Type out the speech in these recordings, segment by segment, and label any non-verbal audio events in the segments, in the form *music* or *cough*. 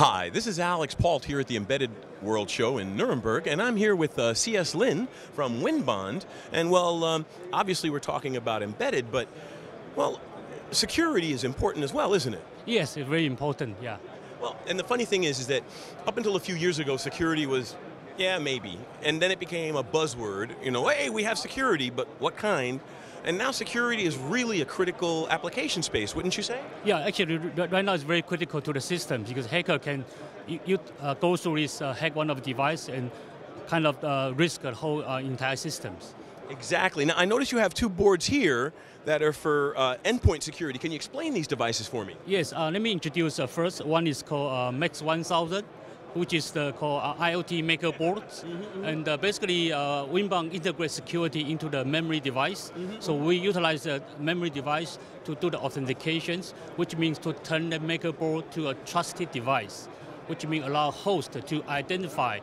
Hi, this is Alex Pault here at the Embedded World Show in Nuremberg, and I'm here with uh, C.S. Lin from Winbond. And well, um, obviously we're talking about embedded, but well, security is important as well, isn't it? Yes, it's very important, yeah. Well, and the funny thing is, is that up until a few years ago, security was, yeah, maybe. And then it became a buzzword, you know, hey, we have security, but what kind? And now security is really a critical application space, wouldn't you say? Yeah, actually, right now it's very critical to the system because hacker can you, you uh, go through this uh, hack one of the device and kind of uh, risk the whole uh, entire systems. Exactly. Now I notice you have two boards here that are for uh, endpoint security. Can you explain these devices for me? Yes. Uh, let me introduce first. One is called Max 1000 which is the called uh, IoT maker Board, Mm -hmm, And uh, basically, uh, integrates security into the memory device. Mm -hmm. So we utilize the memory device to do the authentications, which means to turn the maker board to a trusted device, which means allow host to identify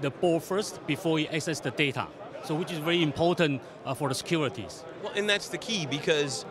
the board first before you access the data. So which is very important uh, for the securities. Well, and that's the key because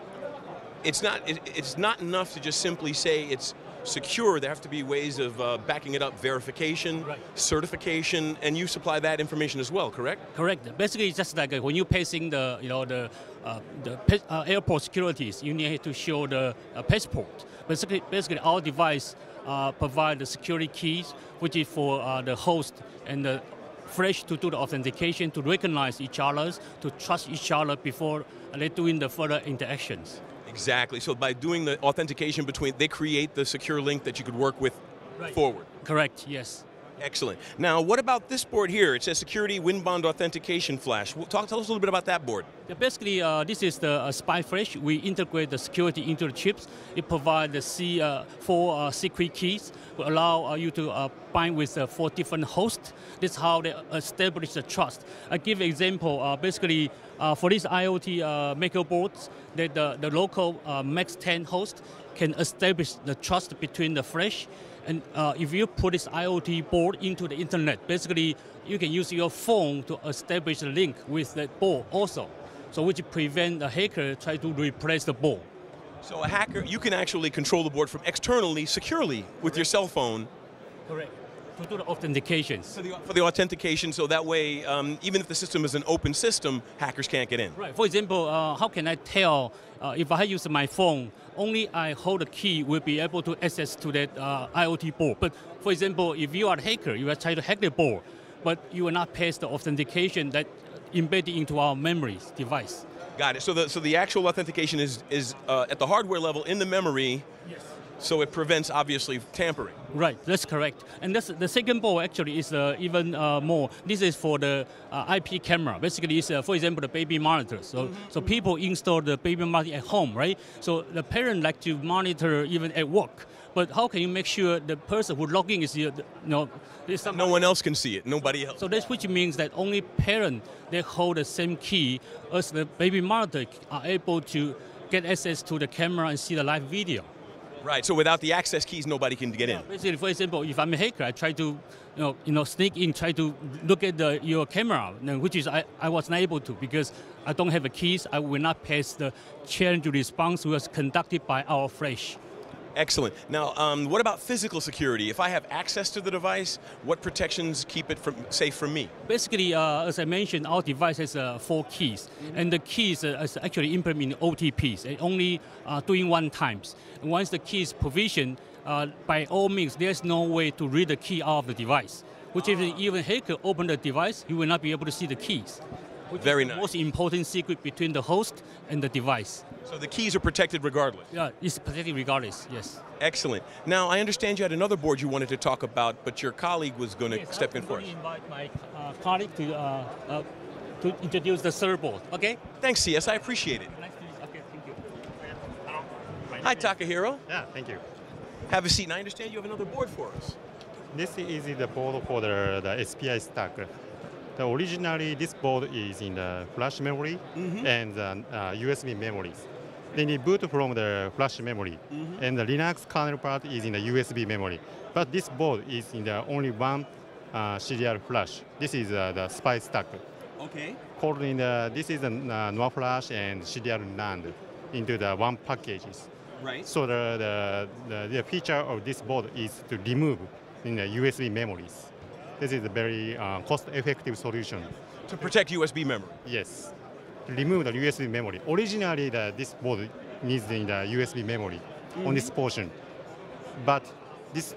it's not, it, it's not enough to just simply say it's secure, there have to be ways of uh, backing it up, verification, right. certification, and you supply that information as well, correct? Correct. Basically, it's just like uh, when you're passing the, you know, the, uh, the uh, airport securities, you need to show the uh, passport. Basically, basically, our device uh, provide the security keys, which is for the host and the fresh to do the authentication, to recognize each other, to trust each other before they're doing the further interactions. Exactly. So by doing the authentication between, they create the secure link that you could work with right. forward. Correct, yes. Excellent. Now, what about this board here? It says Security WinBond Authentication Flash. Talk, tell us a little bit about that board. Yeah, basically, uh, this is the uh, SPI Flash. We integrate the security into the chips. It provides the C, uh, four uh, secret keys, will allow uh, you to uh, bind with four different hosts. This is how they establish the trust. I give an example. basically, for these IoT maker boards, that the, the local Max 10 host can establish the trust between the Flash and uh, if you put this IoT board into the internet, basically you can use your phone to establish a link with that board also. So which prevent the hacker try to replace the board. So a hacker, you can actually control the board from externally, securely, with your cell phone. Correct to do the authentications. For the, for the authentication, so that way, um, even if the system is an open system, hackers can't get in. Right. For example, uh, how can I tell uh, if I use my phone, only I hold the key will be able to access to that uh, IoT board. But for example, if you are a hacker, you are trying to hack the board, but you will not pass the authentication that embedded into our memory device. Got it. So the so the actual authentication is is uh, at the hardware level in the memory. Yes so it prevents, obviously, tampering. Right, that's correct. And that's, the second board actually is uh, even uh, more. This is for the uh, IP camera. Basically, it's, uh, for example, the baby monitor. So, mm -hmm. so people install the baby monitor at home, right? So the parent like to monitor even at work. But how can you make sure the person who logging is, you know, no one else can see it, nobody else. So that's which means that only parent, they hold the same key as the baby monitor are able to get access to the camera and see the live video. Right. So without the access keys, nobody can get in. Basically, for example, if I'm a hacker, I try to, you know, you know, sneak in, try to look at the, your camera, which is I, I was not able to because I don't have the keys. I will not pass the challenge response was conducted by our Flash. Excellent. Now, um, what about physical security? If I have access to the device, what protections keep it from, safe from me? Basically, uh, as I mentioned, our device has uh, four keys, mm -hmm. and the keys uh, is actually implementing OTPs, and only uh, doing one times. And once the key is provisioned, uh, by all means, there's no way to read the key out of the device. Which ah. if even hacker open the device, you will not be able to see the keys. Very nice. most important secret between the host and the device. So the keys are protected regardless? Yeah, it's protected regardless, yes. Excellent. Now, I understand you had another board you wanted to talk about, but your colleague was going to yes, step in for us. invite my uh, colleague to, uh, uh, to introduce the third board, okay? Thanks, CS, I appreciate it. Nice to Okay, thank you. Hi, Takahiro. Yeah, thank you. Have a seat, and I understand you have another board for us. This is the board for the, the SpiStack. The originally, this board is in the flash memory mm -hmm. and the uh, USB memories. Then it boot from the flash memory, mm -hmm. and the Linux kernel part is in the USB memory. But this board is in the only one uh, serial flash. This is uh, the SpiStack. Okay. Called in the, this is the uh, NOR flash and serial NAND into the one packages. Right. So the, the, the, the feature of this board is to remove in the USB memories. This is a very uh, cost-effective solution. To protect USB memory. Yes, to remove the USB memory. Originally, the, this board needs the USB memory on this portion, but this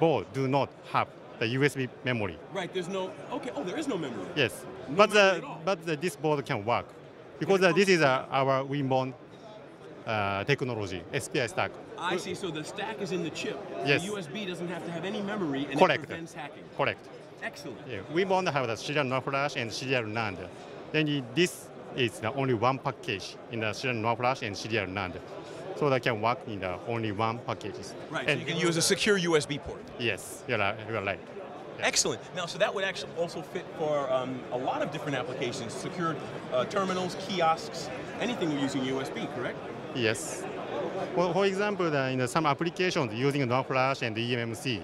board do not have the USB memory. Right. There's no. Okay. Oh, there is no memory. Yes, No but memory the, but the, this board can work because uh, this is uh, our Winbond uh, technology, SpiStack. I see. So the stack is in the chip. Yes. The USB doesn't have to have any memory, and Correct. it prevents hacking. Correct. Excellent. Yeah, to have the serial NOR flash and serial NAND. Then this is the only one package in the serial NOR flash and serial NAND. So that can work in the only one packages. Right. So And you can use a secure USB port. yes, you're right. You're right. Yeah. Excellent. Now, so that would actually also fit for um, a lot of different applications, secured uh, terminals, kiosks, anything using USB, correct? Yes. For, for example, the, in some applications using NOR flash and eMMC,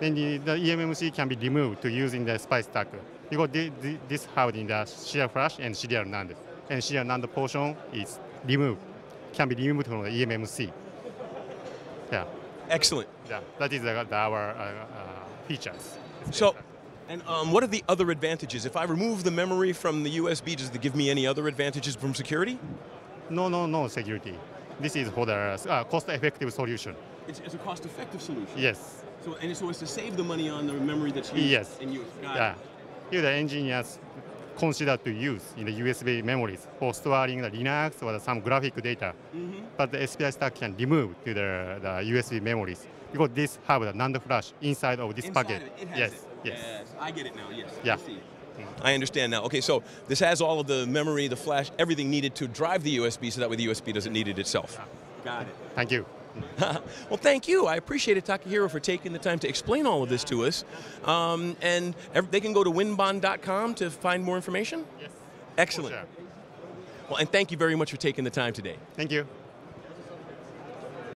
then the, the eMMC can be removed to use in the SpiStack because the, the, this have in the serial flash and serial NAND, and serial NAND portion is removed, can be removed from the eMMC. Yeah, Excellent. yeah, that is the, the, our uh, uh, features. So, and um, what are the other advantages? If I remove the memory from the USB, does it give me any other advantages from security? No, no, no security. This is for the uh, cost-effective solution. It's, it's a cost-effective solution. Yes. So, and so it's to save the money on the memory that's used Yes. in use. Got Yeah. Here the engineers consider to use in the USB memories for storing the Linux or some graphic data. Mm-hmm. But the SpiStack can remove to the, the USB memories because this have the NAND flash inside of this Inside packet. it, it yes, it. yes, I get it now. Yes. Yeah. I understand now. Okay, so this has all of the memory, the flash, everything needed to drive the USB, so that way the USB doesn't need it itself. Got it. Thank you. *laughs* well, thank you. I appreciate it, Takahiro, for taking the time to explain all of this to us. Um, and they can go to winbond.com to find more information? Yes. Excellent. Sure. Well, and thank you very much for taking the time today. Thank you.